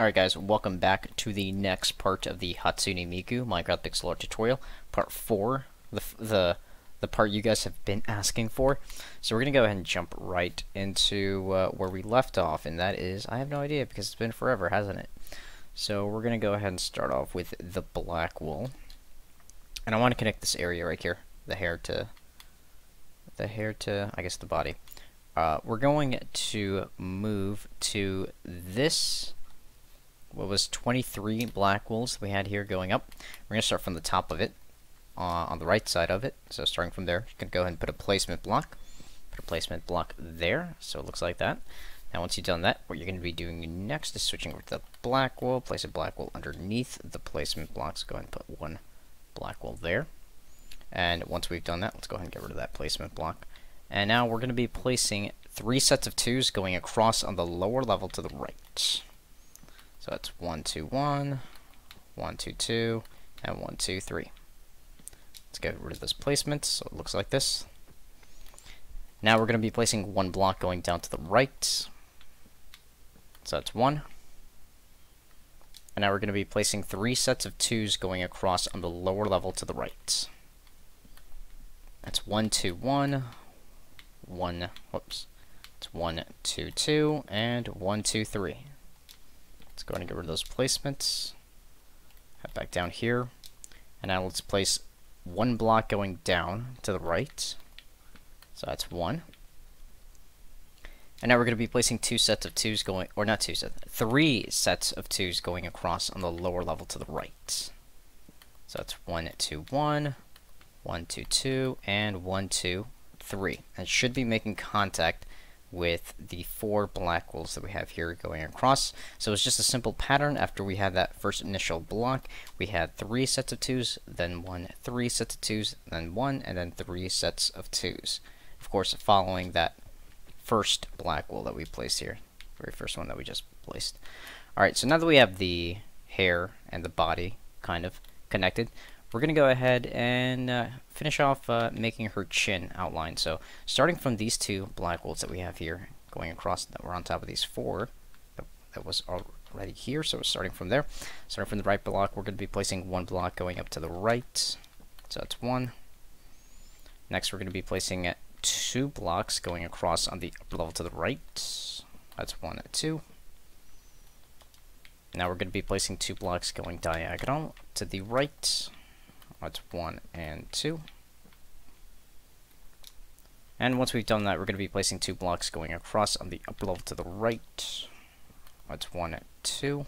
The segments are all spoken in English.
Alright guys, welcome back to the next part of the Hatsune Miku Minecraft Pixel Art tutorial, part 4, the, the, the part you guys have been asking for. So we're going to go ahead and jump right into uh, where we left off, and that is, I have no idea because it's been forever, hasn't it? So we're going to go ahead and start off with the black wool. And I want to connect this area right here, the hair to, the hair to, I guess the body. Uh, we're going to move to this what was 23 black wools we had here going up. We're going to start from the top of it, uh, on the right side of it. So starting from there, you can go ahead and put a placement block. Put a placement block there, so it looks like that. Now once you've done that, what you're going to be doing next is switching over to the black wool. Place a black wool underneath the placement blocks. Go ahead and put one black wool there. And once we've done that, let's go ahead and get rid of that placement block. And now we're going to be placing three sets of twos going across on the lower level to the right. So it's one, two, one, one, two, two, and one, two, three. Let's get rid of this placement so it looks like this. Now we're going to be placing one block going down to the right. So that's one. And now we're going to be placing three sets of twos going across on the lower level to the right. That's one, two, one, one, whoops. It's one, two, two, and one, two, three. Let's go ahead and get rid of those placements. Head back down here. And now let's place one block going down to the right. So that's one. And now we're going to be placing two sets of twos going, or not two sets, three sets of twos going across on the lower level to the right. So that's one, two, one, one, two, two, and one, two, three. And should be making contact with the four black wools that we have here going across. So it's just a simple pattern. After we had that first initial block, we had three sets of twos, then one, three sets of twos, then one, and then three sets of twos. Of course, following that first black wool that we placed here, very first one that we just placed. Alright, so now that we have the hair and the body kind of connected, we're going to go ahead and uh, finish off uh, making her chin outline. So starting from these two black wools that we have here, going across, that we're on top of these four, that was already here, so starting from there. Starting from the right block, we're going to be placing one block going up to the right. So that's one. Next, we're going to be placing two blocks going across on the upper level to the right. That's one and two. Now we're going to be placing two blocks going diagonal to the right. That's one and two. And once we've done that, we're going to be placing two blocks going across on the upper level to the right. That's one and two.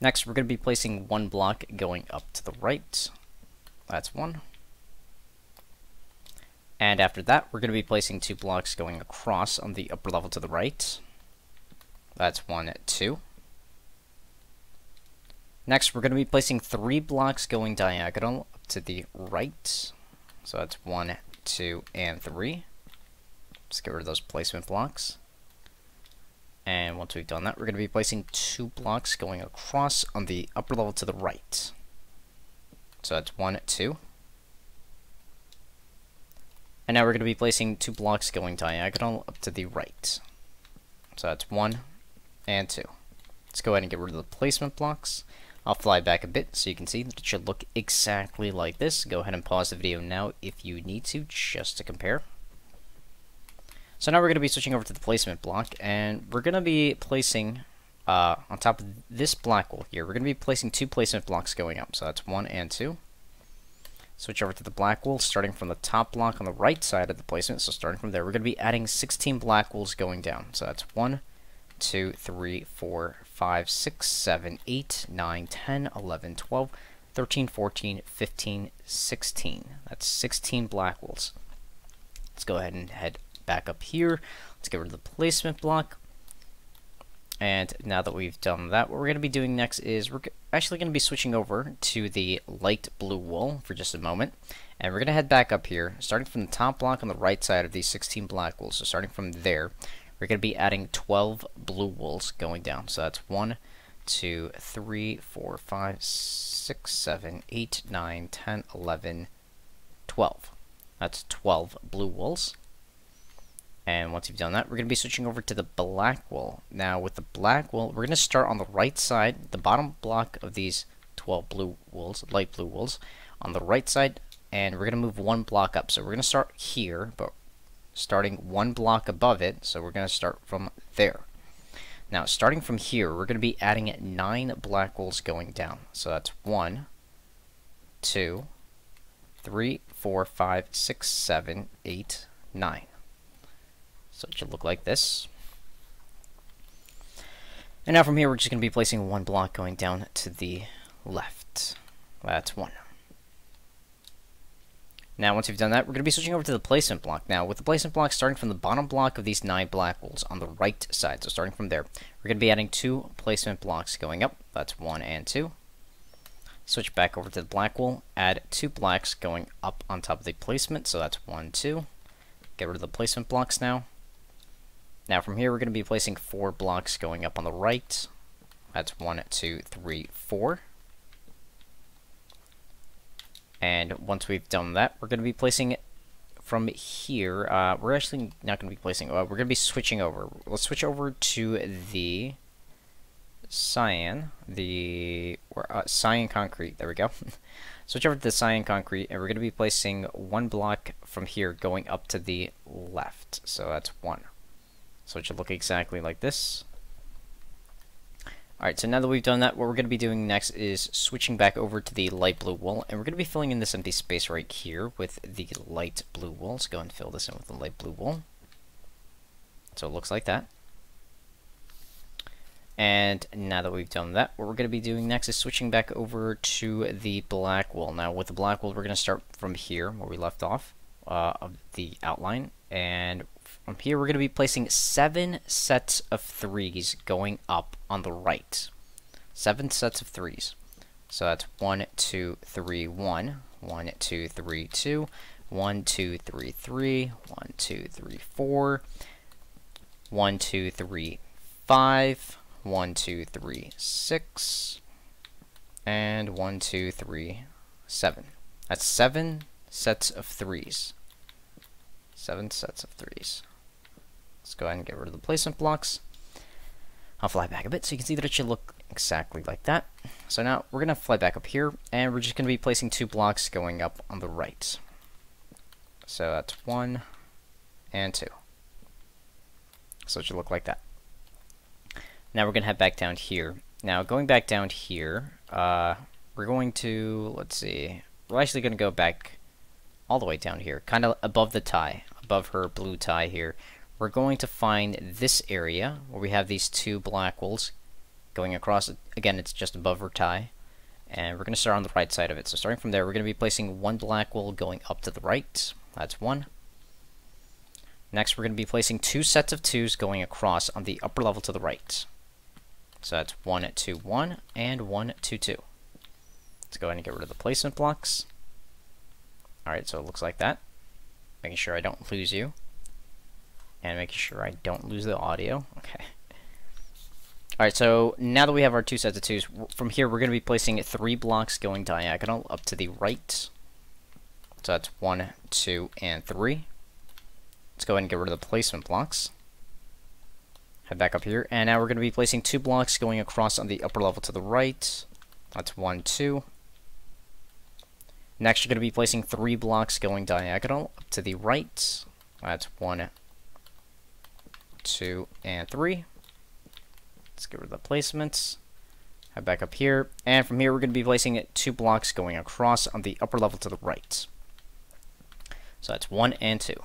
Next, we're going to be placing one block going up to the right. That's one. And after that, we're going to be placing two blocks going across on the upper level to the right. That's one, two. Next, we're going to be placing three blocks going diagonal up to the right. So that's one, two, and three. Just get rid of those placement blocks. And once we've done that, we're going to be placing two blocks going across on the upper level to the right. So that's one, two. And now we're going to be placing two blocks going diagonal up to the right. So that's one and two. Let's go ahead and get rid of the placement blocks. I'll fly back a bit so you can see that it should look exactly like this. Go ahead and pause the video now if you need to, just to compare. So now we're going to be switching over to the placement block, and we're going to be placing, uh, on top of this black wool here, we're going to be placing two placement blocks going up. So that's one and two. Switch over to the black wool, starting from the top block on the right side of the placement. So starting from there, we're going to be adding 16 black wools going down. So that's one, two, three, four, 5, 6, 7, 8, 9, 10, 11, 12, 13, 14, 15, 16. That's 16 black wools. Let's go ahead and head back up here. Let's get rid of the placement block. And now that we've done that, what we're going to be doing next is we're actually going to be switching over to the light blue wool for just a moment. And we're going to head back up here, starting from the top block on the right side of these 16 black wools. So starting from there, we're going to be adding 12 blue wools going down. So that's 1, 2, 3, 4, 5, 6, 7, 8, 9, 10, 11, 12. That's 12 blue wools. And once you've done that, we're going to be switching over to the black wool. Now, with the black wool, we're going to start on the right side, the bottom block of these 12 blue wools, light blue wools, on the right side, and we're going to move one block up. So we're going to start here, but starting one block above it, so we're going to start from there. Now, starting from here, we're going to be adding nine black wools going down. So that's one, two, three, four, five, six, seven, eight, nine. So it should look like this. And now from here, we're just going to be placing one block going down to the left. That's one. Now, once you've done that, we're going to be switching over to the placement block. Now, with the placement block starting from the bottom block of these nine black wools on the right side, so starting from there, we're going to be adding two placement blocks going up. That's one and two. Switch back over to the black wool, add two blacks going up on top of the placement, so that's one, two. Get rid of the placement blocks now. Now from here, we're going to be placing four blocks going up on the right. That's one, two, three, four. And once we've done that, we're going to be placing it from here. Uh, we're actually not going to be placing, uh, we're going to be switching over. Let's switch over to the cyan, the uh, cyan concrete. There we go. switch over to the cyan concrete, and we're going to be placing one block from here going up to the left. So that's one. So it should look exactly like this. Alright, so now that we've done that, what we're going to be doing next is switching back over to the light blue wool, and we're going to be filling in this empty space right here with the light blue wool. Let's go and fill this in with the light blue wool. So it looks like that. And now that we've done that, what we're going to be doing next is switching back over to the black wool. Now with the black wool, we're going to start from here, where we left off, uh, of the outline, and from here, we're going to be placing seven sets of threes going up on the right. Seven sets of threes. So that's one, two, three, one, one, two, three, two, one, two, three, three, one, two, three, four, one, two, three, five, one, two, three, six, and one, two, three, seven. That's seven sets of threes. Seven sets of threes. Let's go ahead and get rid of the placement blocks. I'll fly back a bit so you can see that it should look exactly like that. So now we're going to fly back up here, and we're just going to be placing two blocks going up on the right. So that's one and two. So it should look like that. Now we're going to head back down here. Now going back down here, uh, we're going to, let's see, we're actually going to go back all the way down here, kind of above the tie, above her blue tie here we're going to find this area where we have these two black wools going across. Again, it's just above her tie. And we're going to start on the right side of it. So starting from there, we're going to be placing one black wool going up to the right. That's one. Next, we're going to be placing two sets of twos going across on the upper level to the right. So that's one, two, one, and one, two, two. Let's go ahead and get rid of the placement blocks. Alright, so it looks like that. Making sure I don't lose you and making sure I don't lose the audio. Okay. Alright, so now that we have our two sets of twos, from here we're going to be placing three blocks going diagonal up to the right. So that's one, two, and three. Let's go ahead and get rid of the placement blocks. Head back up here, and now we're going to be placing two blocks going across on the upper level to the right. That's one, two. Next, you're going to be placing three blocks going diagonal up to the right. That's one, two, and three. Let's get rid of the placements. Head back up here. And from here, we're going to be placing two blocks going across on the upper level to the right. So that's one and two.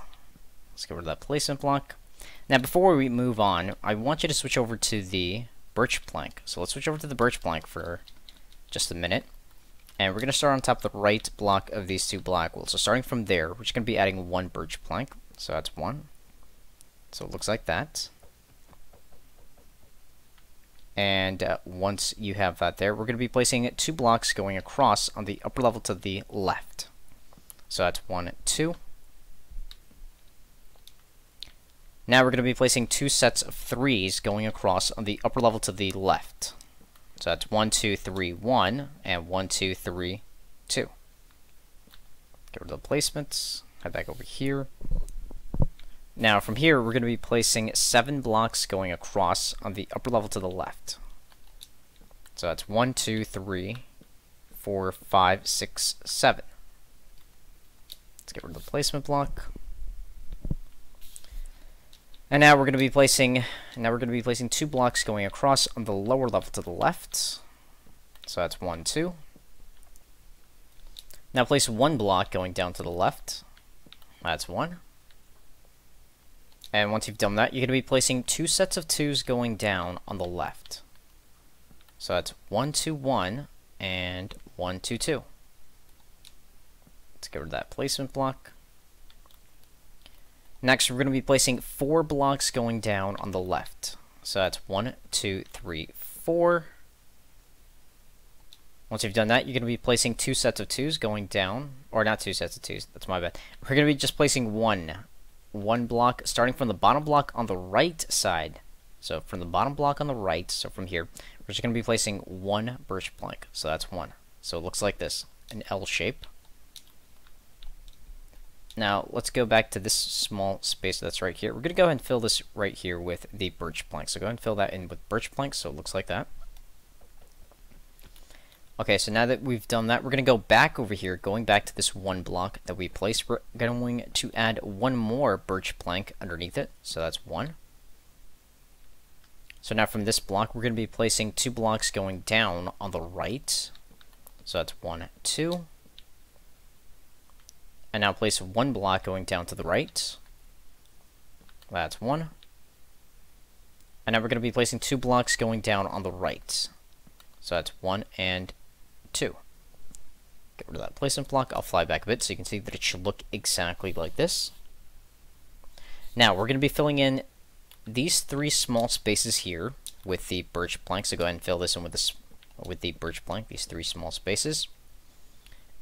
Let's get rid of that placement block. Now, before we move on, I want you to switch over to the birch plank. So let's switch over to the birch plank for just a minute. And we're going to start on top of the right block of these two black wools. So starting from there, we're just going to be adding one birch plank. So that's one. So it looks like that. And uh, once you have that there, we're going to be placing two blocks going across on the upper level to the left. So that's one, two. Now we're going to be placing two sets of threes going across on the upper level to the left. So that's one, two, three, one, and one, two, three, two. Get rid of the placements. Head back over here. Now from here, we're going to be placing seven blocks going across on the upper level to the left. So that's one, two, three, four, five, six, seven. Let's get rid of the placement block. And now we're going to be placing now we're going to be placing two blocks going across on the lower level to the left. So that's one, two. Now place one block going down to the left. That's one. And once you've done that, you're going to be placing two sets of twos going down on the left. So that's one, two, one, and one, two, two. Let's get rid of that placement block. Next, we're going to be placing four blocks going down on the left. So that's one, two, three, four. Once you've done that, you're going to be placing two sets of twos going down, or not two sets of twos, that's my bad. We're going to be just placing one, one block, starting from the bottom block on the right side. So from the bottom block on the right, so from here, we're just going to be placing one birch plank. So that's one. So it looks like this, an L shape. Now, let's go back to this small space that's right here. We're going to go ahead and fill this right here with the birch plank. So go ahead and fill that in with birch plank. so it looks like that. Okay, so now that we've done that, we're going to go back over here, going back to this one block that we placed. We're going to add one more birch plank underneath it, so that's one. So now from this block, we're going to be placing two blocks going down on the right. So that's one, two. And now place one block going down to the right. That's one. And now we're going to be placing two blocks going down on the right. So that's one and two. Get rid of that placement block. I'll fly back a bit so you can see that it should look exactly like this. Now, we're going to be filling in these three small spaces here with the birch plank. So go ahead and fill this in with, this, with the birch plank, these three small spaces.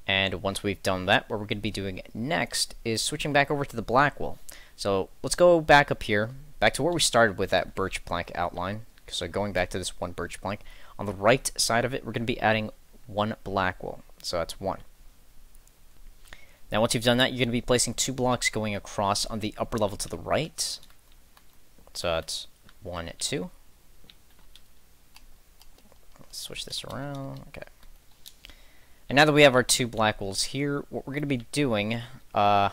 And once we've done that, what we're going to be doing next is switching back over to the black wool. So let's go back up here, back to where we started with that birch plank outline. So going back to this one birch plank. On the right side of it, we're going to be adding one black wool. So that's one. Now once you've done that, you're going to be placing two blocks going across on the upper level to the right. So that's one, two. Switch this around. Okay. And now that we have our two black wools here, what we're going to be doing, uh,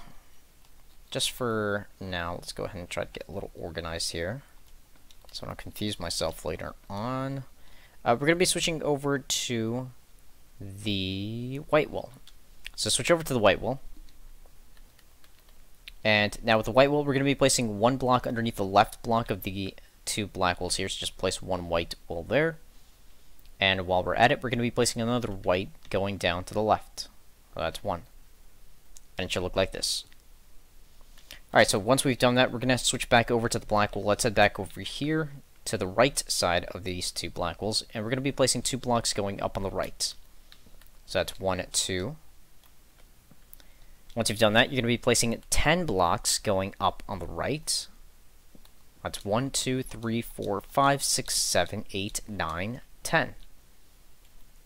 just for now, let's go ahead and try to get a little organized here. So I don't confuse myself later on. Uh, we're going to be switching over to the white wool. So switch over to the white wool. And now with the white wool, we're going to be placing one block underneath the left block of the two black wools here. So just place one white wool there. And while we're at it, we're going to be placing another white going down to the left. So that's one. And it should look like this. Alright, so once we've done that, we're going to switch back over to the black wool. Let's head back over here to the right side of these two black wools. And we're going to be placing two blocks going up on the right. So that's one, two. Once you've done that, you're going to be placing 10 blocks going up on the right. That's 1, 2, 3, 4, 5, 6, 7, 8, 9, 10.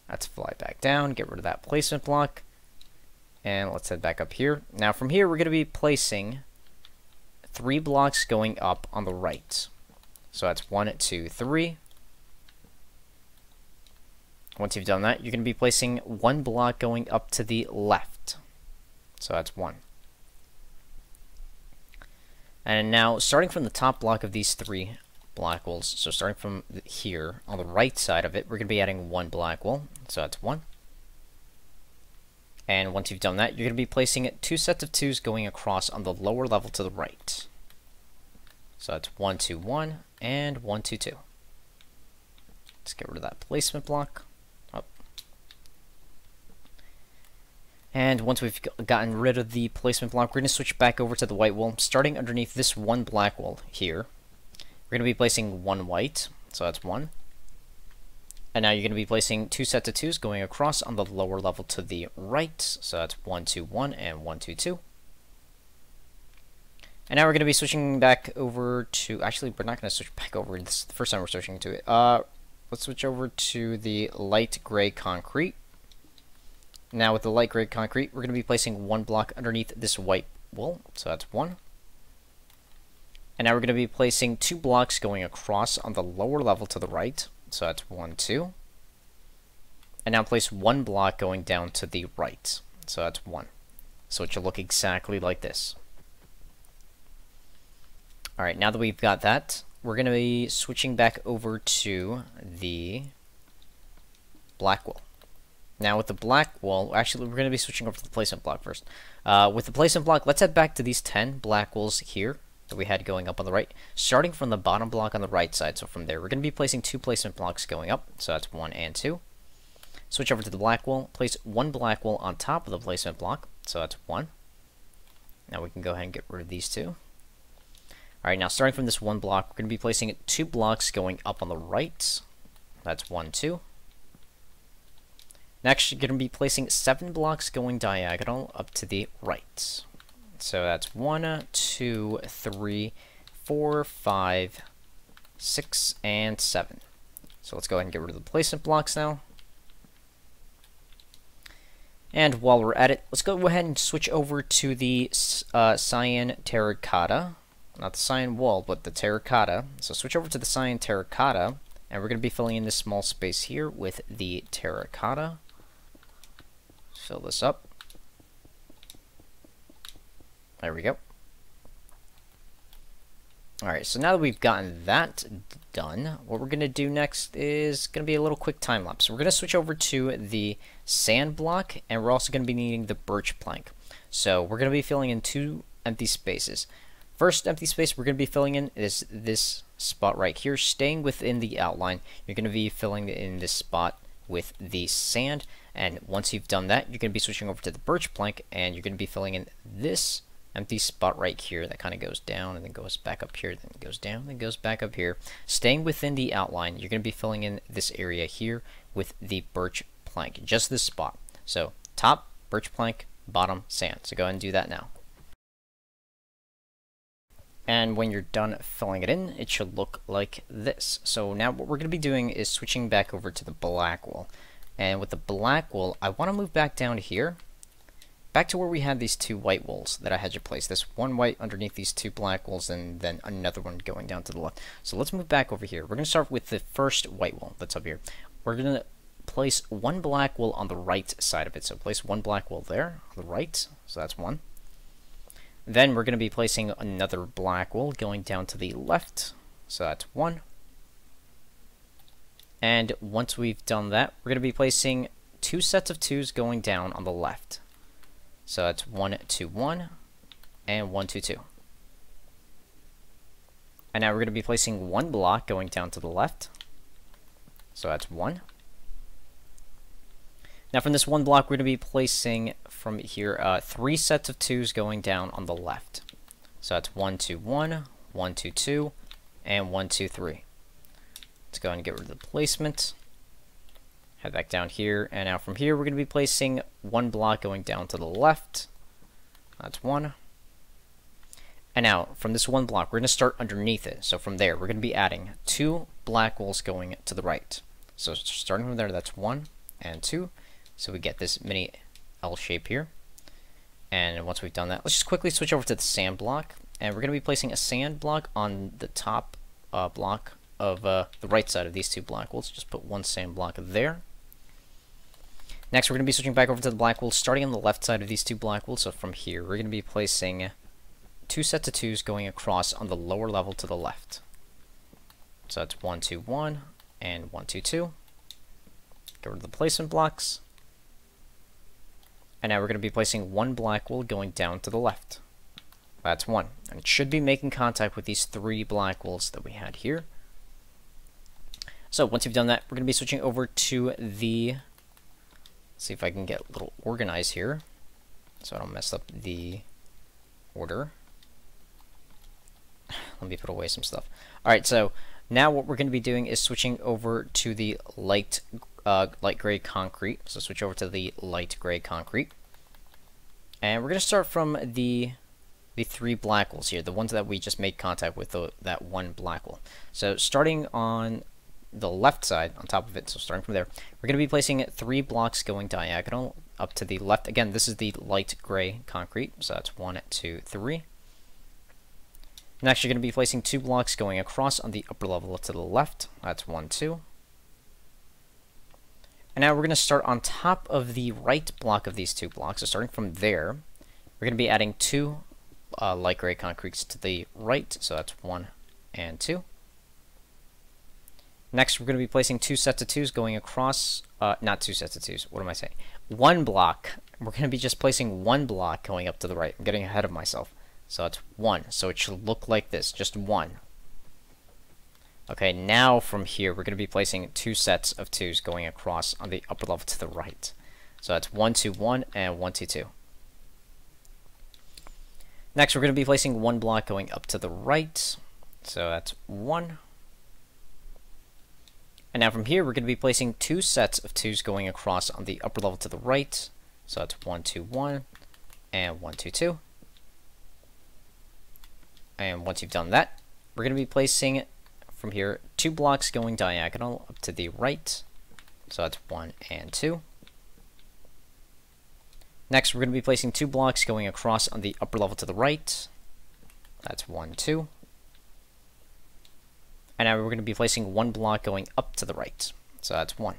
Let's fly back down, get rid of that placement block. And let's head back up here. Now from here, we're going to be placing three blocks going up on the right. So that's one, two, three. Once you've done that, you're going to be placing one block going up to the left. So that's one. And now, starting from the top block of these three, black wools. So starting from here, on the right side of it, we're going to be adding one black wool. So that's one. And once you've done that, you're going to be placing two sets of twos going across on the lower level to the right. So that's one, two, one, and one, two, two. Let's get rid of that placement block. Up. And once we've gotten rid of the placement block, we're going to switch back over to the white wool, starting underneath this one black wool here. We're going to be placing one white, so that's one. And now you're going to be placing two sets of twos going across on the lower level to the right. So that's one, two, one, and one, two, two. And now we're going to be switching back over to, actually, we're not going to switch back over. This is the first time we're switching to it. Uh, let's switch over to the light gray concrete. Now with the light gray concrete, we're going to be placing one block underneath this white wool. So that's one. And now we're going to be placing two blocks going across on the lower level to the right. So that's one, two. And now place one block going down to the right. So that's one. So it should look exactly like this. Alright, now that we've got that, we're going to be switching back over to the black wall. Now with the black wall, actually we're going to be switching over to the placement block first. Uh, with the placement block, let's head back to these 10 black walls here that we had going up on the right, starting from the bottom block on the right side. So from there, we're going to be placing two placement blocks going up. So that's one and two. Switch over to the black wall, place one black wall on top of the placement block. So that's one. Now we can go ahead and get rid of these two. Alright, now starting from this one block, we're going to be placing two blocks going up on the right. That's one, two. Next, you're going to be placing seven blocks going diagonal up to the right. So that's one, two, three, four, five, six, and seven. So let's go ahead and get rid of the placement blocks now. And while we're at it, let's go ahead and switch over to the uh, cyan terracotta. Not the cyan wall, but the terracotta. So switch over to the cyan terracotta, and we're going to be filling in this small space here with the terracotta. Fill this up. There we go. Alright, so now that we've gotten that done, what we're going to do next is going to be a little quick time lapse. We're going to switch over to the sand block, and we're also going to be needing the birch plank. So we're going to be filling in two empty spaces. First empty space we're going to be filling in is this spot right here, staying within the outline. You're going to be filling in this spot with the sand, and once you've done that, you're going to be switching over to the birch plank, and you're going to be filling in this empty spot right here that kind of goes down and then goes back up here, then goes down, then goes back up here. Staying within the outline, you're going to be filling in this area here with the birch plank, just this spot. So top, birch plank, bottom, sand. So go ahead and do that now. And when you're done filling it in, it should look like this. So now what we're going to be doing is switching back over to the black wall. And with the black wool, I want to move back down here back to where we had these two white wools that I had you place. This one white underneath these two black wools, and then another one going down to the left. So let's move back over here. We're going to start with the first white wool that's up here. We're going to place one black wool on the right side of it. So place one black wool there on the right. So that's one. Then we're going to be placing another black wool going down to the left. So that's one. And once we've done that, we're going to be placing two sets of twos going down on the left. So that's one, two, one, and 1, 2, 2. And now we're going to be placing one block going down to the left. So that's 1. Now from this one block, we're going to be placing from here uh, three sets of 2s going down on the left. So that's 1, 2, 1, 1, 2, 2, and 1, 2, 3. Let's go ahead and get rid of the placement head back down here, and now from here we're going to be placing one block going down to the left. That's one. And now, from this one block, we're going to start underneath it. So from there, we're going to be adding two black walls going to the right. So starting from there, that's one and two. So we get this mini L shape here. And once we've done that, let's just quickly switch over to the sand block. And we're going to be placing a sand block on the top uh, block of uh, the right side of these two black walls. Just put one sand block there. Next, we're going to be switching back over to the black wool, starting on the left side of these two black wools. So from here, we're going to be placing two sets of twos going across on the lower level to the left. So that's one, two, one, and one, two, two. Rid of the placement blocks. And now we're going to be placing one black wool going down to the left. That's one. And it should be making contact with these three black wools that we had here. So once you've done that, we're going to be switching over to the see if I can get a little organized here so I don't mess up the order. Let me put away some stuff. Alright, so now what we're going to be doing is switching over to the light uh, light gray concrete. So switch over to the light gray concrete. And we're going to start from the the three black walls here, the ones that we just made contact with, the, that one black wall. So starting on the left side on top of it, so starting from there, we're going to be placing three blocks going diagonal up to the left. Again, this is the light gray concrete, so that's one, two, three. Next, you're going to be placing two blocks going across on the upper level to the left. That's one, two. And now we're going to start on top of the right block of these two blocks. So starting from there, we're going to be adding two uh, light gray concretes to the right. So that's one and two. Next, we're going to be placing two sets of twos going across, uh, not two sets of twos, what am I saying? One block. We're going to be just placing one block going up to the right. I'm getting ahead of myself. So that's one. So it should look like this, just one. Okay, now from here, we're going to be placing two sets of twos going across on the upper level to the right. So that's one, two, one, and one, two, two. Next, we're going to be placing one block going up to the right. So that's one. And now from here, we're going to be placing two sets of twos going across on the upper level to the right. So that's one, two, one, and one, two, two. And once you've done that, we're going to be placing from here two blocks going diagonal up to the right. So that's one and two. Next, we're going to be placing two blocks going across on the upper level to the right. That's one, two. And now we're going to be placing one block going up to the right. So that's one.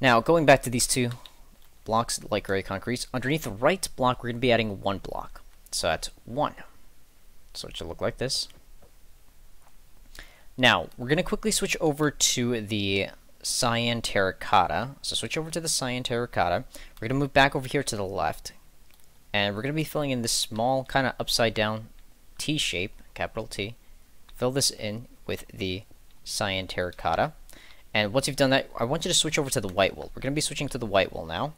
Now, going back to these two blocks, light gray concrete, underneath the right block, we're going to be adding one block. So that's one. So it should look like this. Now, we're going to quickly switch over to the cyan terracotta. So switch over to the cyan terracotta. We're going to move back over here to the left. And we're going to be filling in this small kind of upside down T shape capital T. Fill this in with the cyan terracotta. And once you've done that, I want you to switch over to the white wool. We're going to be switching to the white wool now.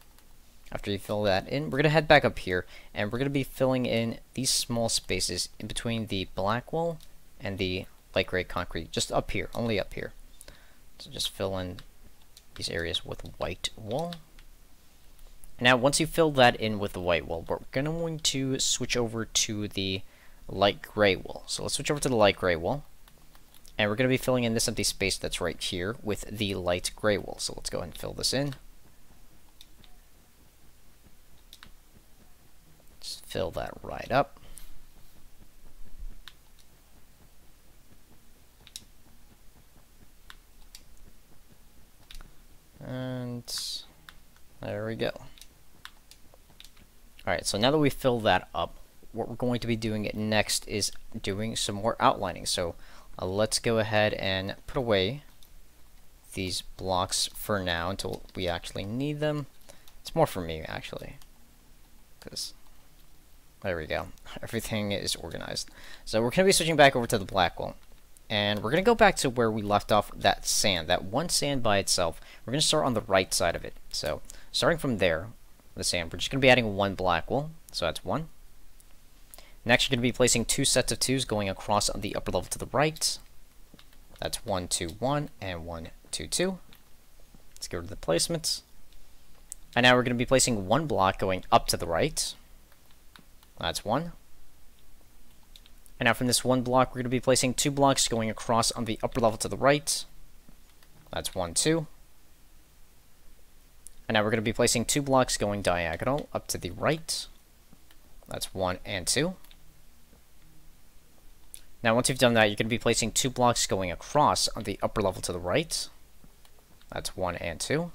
After you fill that in, we're going to head back up here, and we're going to be filling in these small spaces in between the black wool and the light gray concrete, just up here, only up here. So just fill in these areas with white wool. Now, once you fill that in with the white wool, we're going to switch over to the light gray wool. So let's switch over to the light gray wool. And we're going to be filling in this empty space that's right here with the light gray wool. So let's go ahead and fill this in. Just fill that right up. And there we go. Alright, so now that we fill that up, what we're going to be doing next is doing some more outlining. So uh, let's go ahead and put away these blocks for now until we actually need them. It's more for me, actually. Because, there we go. Everything is organized. So we're going to be switching back over to the black wool. And we're going to go back to where we left off that sand, that one sand by itself. We're going to start on the right side of it. So, starting from there, the sand, we're just going to be adding one black wool. So that's one. Next, you're going to be placing two sets of twos going across on the upper level to the right. That's one, two, one, and one, two, two. Let's go to the placements. And now we're going to be placing one block going up to the right. That's one. And now from this one block, we're going to be placing two blocks going across on the upper level to the right. That's one, two. And now we're going to be placing two blocks going diagonal up to the right. That's one and two. Now, once you've done that, you're going to be placing two blocks going across on the upper level to the right. That's one and two.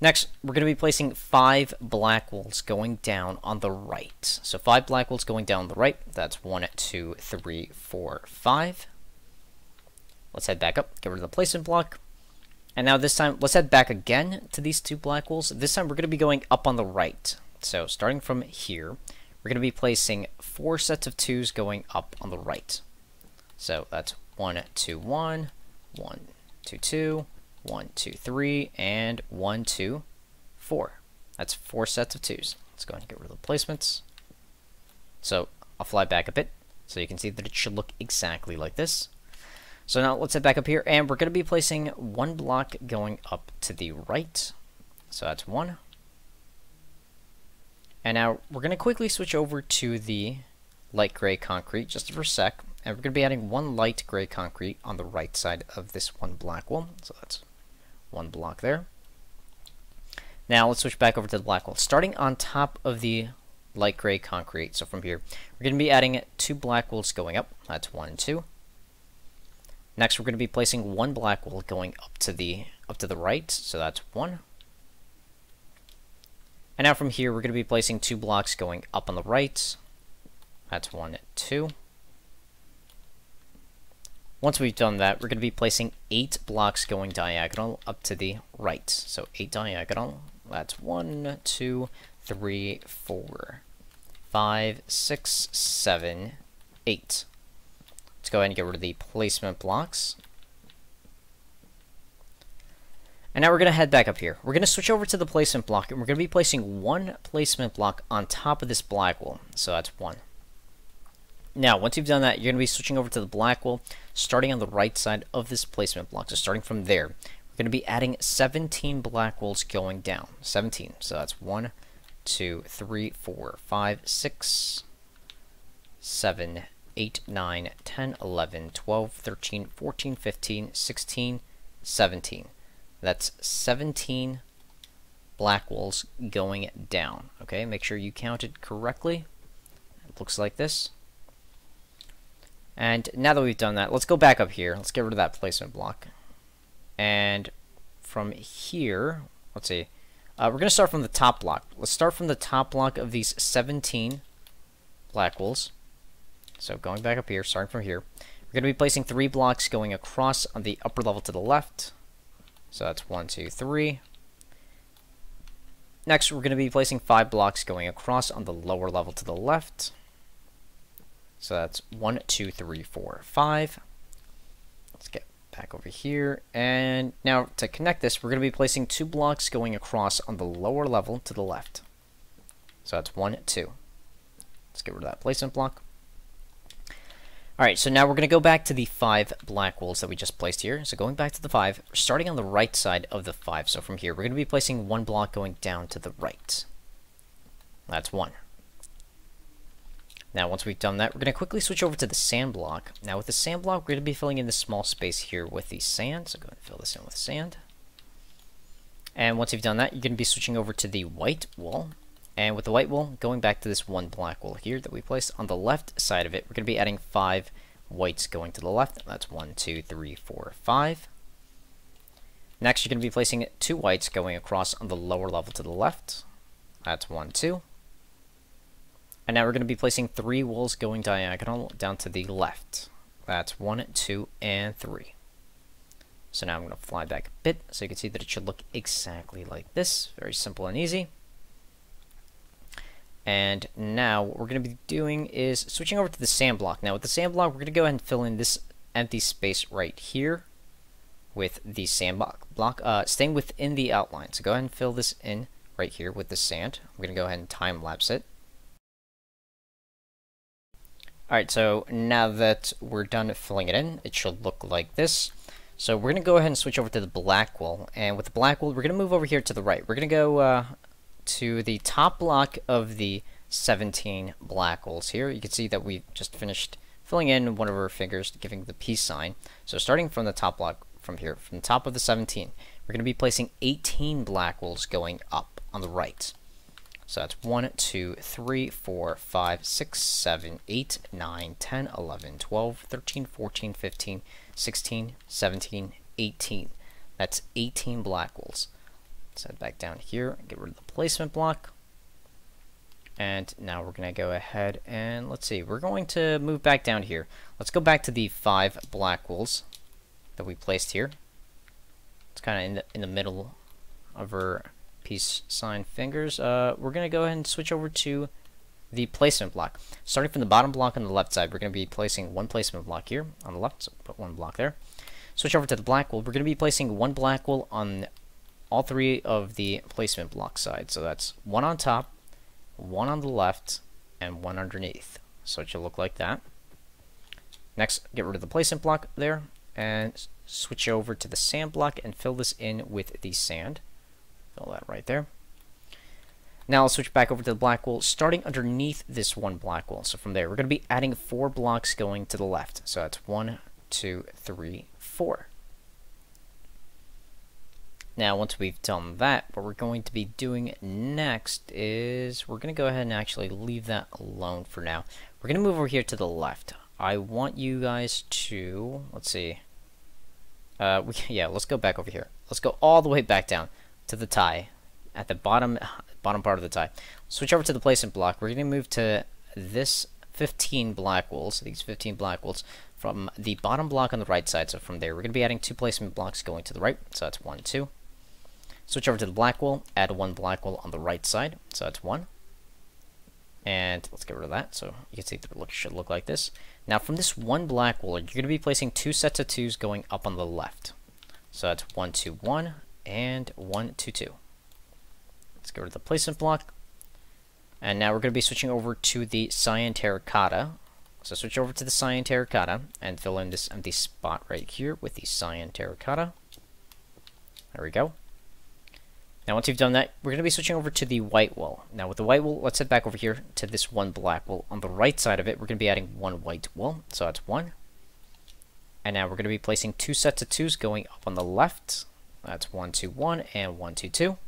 Next, we're going to be placing five black wools going down on the right. So five black wools going down the right. That's one, two, three, four, five. Let's head back up, get rid of the placement block. And now this time, let's head back again to these two black wools. This time, we're going to be going up on the right. So starting from here, we're going to be placing four sets of twos going up on the right. So that's one, two, one, one, two, two, one, two, three, and one, two, four. That's four sets of twos. Let's go ahead and get rid of the placements. So I'll fly back a bit so you can see that it should look exactly like this. So now let's head back up here, and we're going to be placing one block going up to the right. So that's one, and now we're going to quickly switch over to the light gray concrete just for a sec. And we're going to be adding one light gray concrete on the right side of this one black wool. So that's one block there. Now let's switch back over to the black wool. Starting on top of the light gray concrete. So from here, we're going to be adding two black walls going up. That's one and two. Next, we're going to be placing one black wall going up to the up to the right. So that's one. And now from here, we're going to be placing two blocks going up on the right. That's one, two. Once we've done that, we're going to be placing eight blocks going diagonal up to the right. So eight diagonal. That's one, two, three, four, five, six, seven, eight. Let's go ahead and get rid of the placement blocks. And now we're going to head back up here. We're going to switch over to the placement block, and we're going to be placing one placement block on top of this black wall. So that's one. Now, once you've done that, you're going to be switching over to the black wall, starting on the right side of this placement block. So starting from there, we're going to be adding 17 black walls going down. 17. So that's 1, 2, 3, 4, 5, 6, 7, 8, 9, 10, 11, 12, 13, 14, 15, 16, 17. That's 17 black walls going down. Okay, make sure you counted correctly. It looks like this. And now that we've done that, let's go back up here. Let's get rid of that placement block. And from here, let's see. Uh, we're going to start from the top block. Let's start from the top block of these 17 black walls. So going back up here, starting from here. We're going to be placing three blocks going across on the upper level to the left. So that's one, two, three. Next, we're going to be placing five blocks going across on the lower level to the left. So that's one, two, three, four, five. Let's get back over here. And now to connect this, we're going to be placing two blocks going across on the lower level to the left. So that's one, two. Let's get rid of that placement block. Alright, so now we're going to go back to the five black walls that we just placed here. So going back to the five, starting on the right side of the five. So from here, we're going to be placing one block going down to the right. That's one. Now, once we've done that, we're going to quickly switch over to the sand block. Now, with the sand block, we're going to be filling in this small space here with the sand. So go ahead and fill this in with sand. And once you've done that, you're going to be switching over to the white wall. And with the white wall, going back to this one black wall here that we placed on the left side of it, we're going to be adding five whites going to the left. That's one, two, three, four, five. Next, you're going to be placing two whites going across on the lower level to the left. That's one, two. And now we're going to be placing three walls going diagonal down to the left. That's one, two, and three. So now I'm going to fly back a bit so you can see that it should look exactly like this. Very simple and easy. And now what we're going to be doing is switching over to the sand block. Now with the sand block, we're going to go ahead and fill in this empty space right here with the sand block, block uh, staying within the outline. So go ahead and fill this in right here with the sand. I'm going to go ahead and time lapse it. Alright, so now that we're done filling it in, it should look like this. So we're going to go ahead and switch over to the black wall. And with the black wall, we're going to move over here to the right. We're going to go uh, to the top block of the 17 black walls here. You can see that we just finished filling in one of our fingers, giving the peace sign. So starting from the top block from here, from the top of the 17, we're going to be placing 18 black walls going up on the right. So that's 1, 2, 3, 4, 5, 6, 7, 8, 9, 10, 11, 12, 13, 14, 15, 16, 17, 18. That's 18 black. Let's head back down here and get rid of the placement block. And now we're going to go ahead and let's see. We're going to move back down here. Let's go back to the five black walls that we placed here. It's kind of in the, in the middle of our peace sign fingers. Uh, we're going to go ahead and switch over to the placement block. Starting from the bottom block on the left side, we're going to be placing one placement block here on the left, so put one block there. Switch over to the black wool. We're going to be placing one black wool on all three of the placement block sides. So that's one on top, one on the left, and one underneath. So it should look like that. Next, get rid of the placement block there, and switch over to the sand block and fill this in with the sand. Fill that right there. Now I'll switch back over to the black wool, starting underneath this one black wool. So from there, we're going to be adding four blocks going to the left. So that's one, two, three, four. Now, once we've done that, what we're going to be doing next is we're going to go ahead and actually leave that alone for now. We're going to move over here to the left. I want you guys to, let's see, uh, we, yeah, let's go back over here. Let's go all the way back down to the tie at the bottom bottom part of the tie. Switch over to the placement block. We're going to move to this 15 black wools, these 15 black wools, from the bottom block on the right side. So from there, we're going to be adding two placement blocks going to the right. So that's one, two. Switch over to the black wool, add one black wool on the right side. So that's one. And let's get rid of that. So you can see it look, should look like this. Now from this one black wool, you're going to be placing two sets of twos going up on the left. So that's one, two, one, and one, two, two. Let's go to the placement block. And now we're going to be switching over to the cyan terracotta. So switch over to the cyan terracotta and fill in this empty spot right here with the cyan terracotta. There we go. Now once you've done that, we're going to be switching over to the white wool. Now with the white wool, let's head back over here to this one black wool. On the right side of it, we're going to be adding one white wool. So that's one. And now we're going to be placing two sets of twos going up on the left. That's one, two, one, and one, two, two.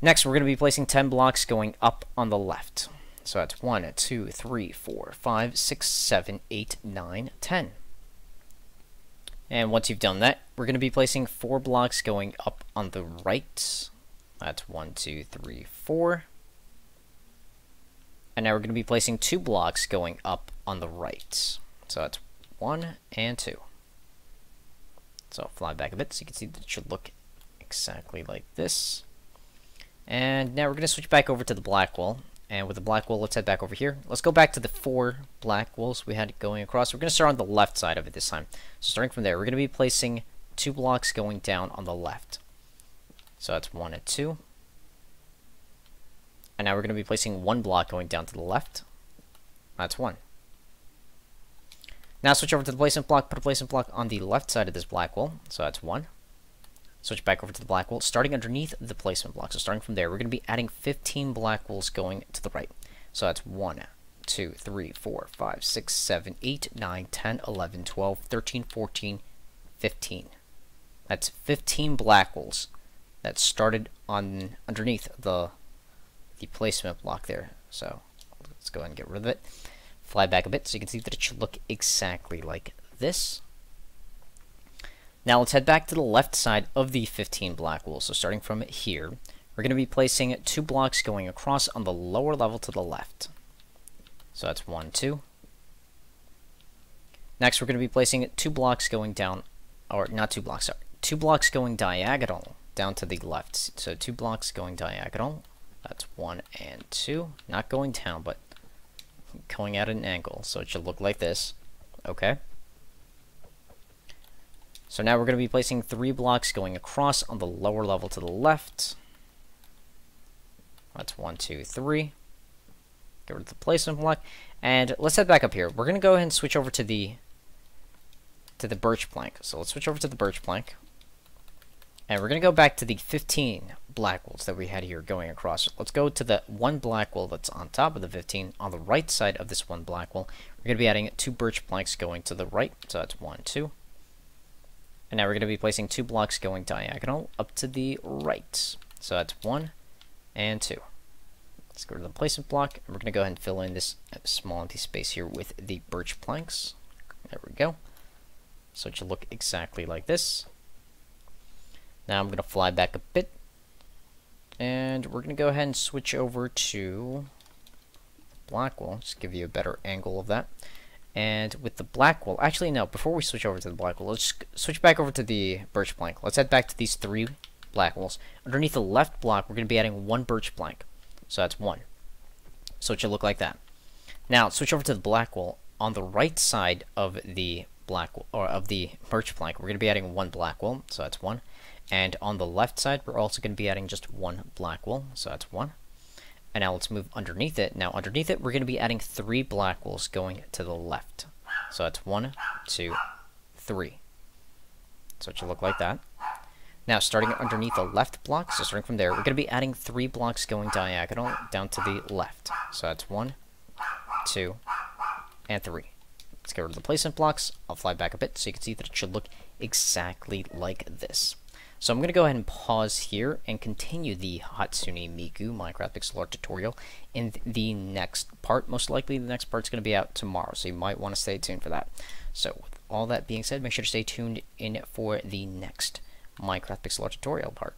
Next, we're going to be placing 10 blocks going up on the left. So that's 1, 2, 3, 4, 5, 6, 7, 8, 9, 10. And once you've done that, we're going to be placing 4 blocks going up on the right. That's 1, 2, 3, 4. And now we're going to be placing 2 blocks going up on the right. So that's 1 and 2. So I'll fly back a bit so you can see that it should look exactly like this. And now we're going to switch back over to the black wool. And with the black wool, let's head back over here. Let's go back to the four black wools we had going across. We're going to start on the left side of it this time. So starting from there, we're going to be placing two blocks going down on the left. So that's one and two. And now we're going to be placing one block going down to the left. That's one. Now switch over to the placement block, put a placement block on the left side of this black wool. So that's one. Switch back over to the black wool, starting underneath the placement block. So starting from there, we're going to be adding 15 black wools going to the right. So that's 1, 2, 3, 4, 5, 6, 7, 8, 9, 10, 11, 12, 13, 14, 15. That's 15 black wools that started on underneath the the placement block there. So let's go ahead and get rid of it. Fly back a bit so you can see that it should look exactly like this. Now let's head back to the left side of the 15 black wool. So starting from here, we're going to be placing two blocks going across on the lower level to the left. So that's one, two. Next, we're going to be placing two blocks going down, or not two blocks, sorry, two blocks going diagonal down to the left. So two blocks going diagonal. That's one and two. Not going down, but going at an angle. So it should look like this. Okay. So now we're going to be placing three blocks going across on the lower level to the left. That's one, two, three. Get rid of the placement block. And let's head back up here. We're going to go ahead and switch over to the to the birch plank. So let's switch over to the birch plank. And we're going to go back to the 15 black wools that we had here going across. Let's go to the one black wool that's on top of the 15. On the right side of this one black wool, we're going to be adding two birch planks going to the right. So that's one, two. And now we're going to be placing two blocks going diagonal up to the right. So that's one and two. Let's go to the placement block, and we're going to go ahead and fill in this small empty space here with the birch planks. There we go. So it should look exactly like this. Now I'm going to fly back a bit, and we're going to go ahead and switch over to black wool, just give you a better angle of that. And with the black wool, actually no, before we switch over to the black wool, let's switch back over to the birch plank. Let's head back to these three black wools. Underneath the left block, we're going to be adding one birch plank. So that's one. So it should look like that. Now, switch over to the black wool. On the right side of the black wool, or of the birch plank, we're going to be adding one black wool. So that's one. And on the left side, we're also going to be adding just one black wool. So that's one. And now let's move underneath it. Now underneath it, we're going to be adding three black wools going to the left. So that's one, two, three. So it should look like that. Now, starting underneath the left block, so starting from there, we're going to be adding three blocks going diagonal down to the left. So that's one, two, and three. Let's get rid of the placement blocks. I'll fly back a bit so you can see that it should look exactly like this. So I'm going to go ahead and pause here and continue the Hatsune Miku Minecraft pixel art tutorial in the next part. Most likely the next part's going to be out tomorrow, so you might want to stay tuned for that. So with all that being said, make sure to stay tuned in for the next Minecraft pixel art tutorial part.